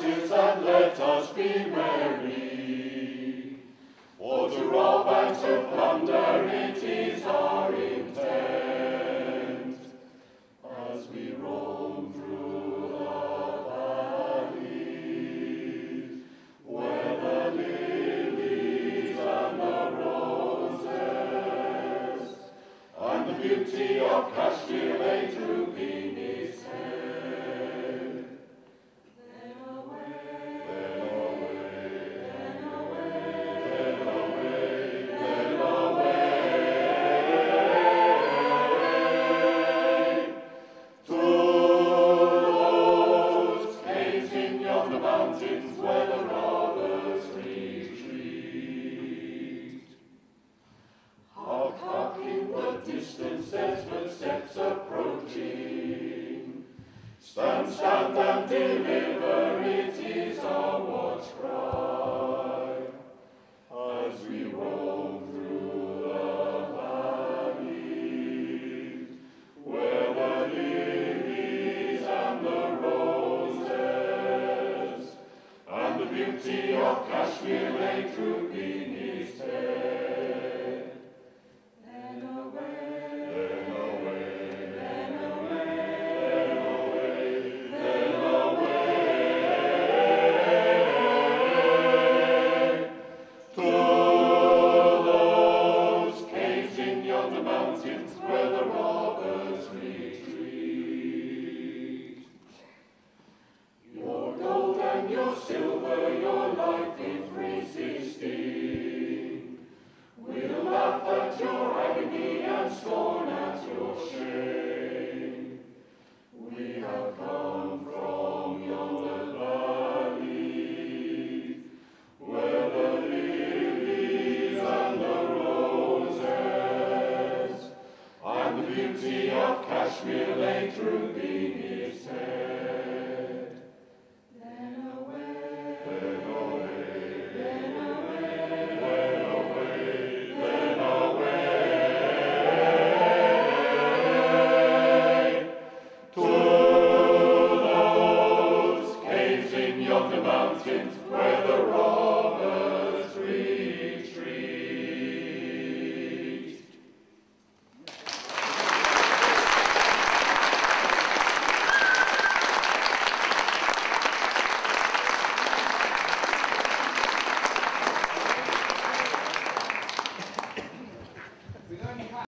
hits and let us be merry. For to rob and to plunder it is our intent, as we roam through the valleys, where the lilies and the roses and the beauty of true. beauty of Kashmir lay through beneath head. Then away, then away, then away, then away, then away. To those caves in yonder mountains where the robbers retreat.